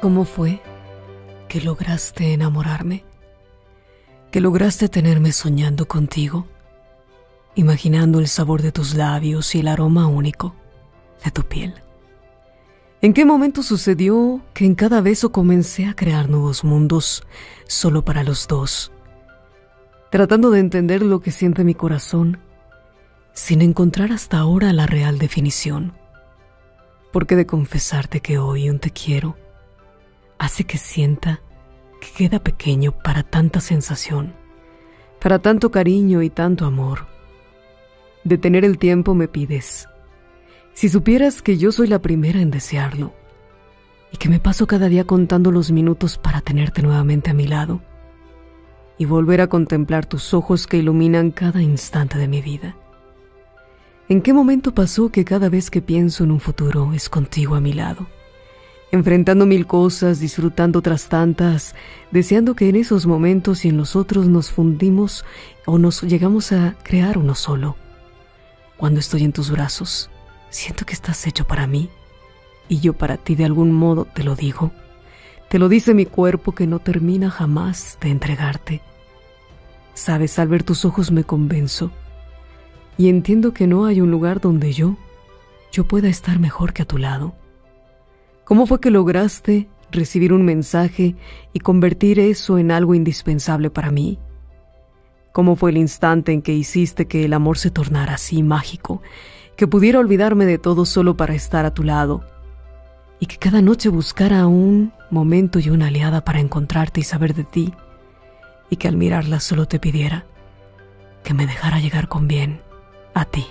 cómo fue que lograste enamorarme? Que lograste tenerme soñando contigo, imaginando el sabor de tus labios y el aroma único de tu piel. ¿En qué momento sucedió que en cada beso comencé a crear nuevos mundos solo para los dos? Tratando de entender lo que siente mi corazón, sin encontrar hasta ahora la real definición. Porque de confesarte que hoy un te quiero hace que sienta que queda pequeño para tanta sensación, para tanto cariño y tanto amor. Detener el tiempo me pides si supieras que yo soy la primera en desearlo y que me paso cada día contando los minutos para tenerte nuevamente a mi lado y volver a contemplar tus ojos que iluminan cada instante de mi vida. ¿En qué momento pasó que cada vez que pienso en un futuro es contigo a mi lado? Enfrentando mil cosas, disfrutando otras tantas, deseando que en esos momentos y en los otros nos fundimos o nos llegamos a crear uno solo. Cuando estoy en tus brazos, Siento que estás hecho para mí y yo para ti de algún modo te lo digo. Te lo dice mi cuerpo que no termina jamás de entregarte. Sabes, al ver tus ojos me convenzo y entiendo que no hay un lugar donde yo, yo pueda estar mejor que a tu lado. ¿Cómo fue que lograste recibir un mensaje y convertir eso en algo indispensable para mí? ¿Cómo fue el instante en que hiciste que el amor se tornara así mágico que pudiera olvidarme de todo solo para estar a tu lado, y que cada noche buscara un momento y una aliada para encontrarte y saber de ti, y que al mirarla solo te pidiera que me dejara llegar con bien a ti.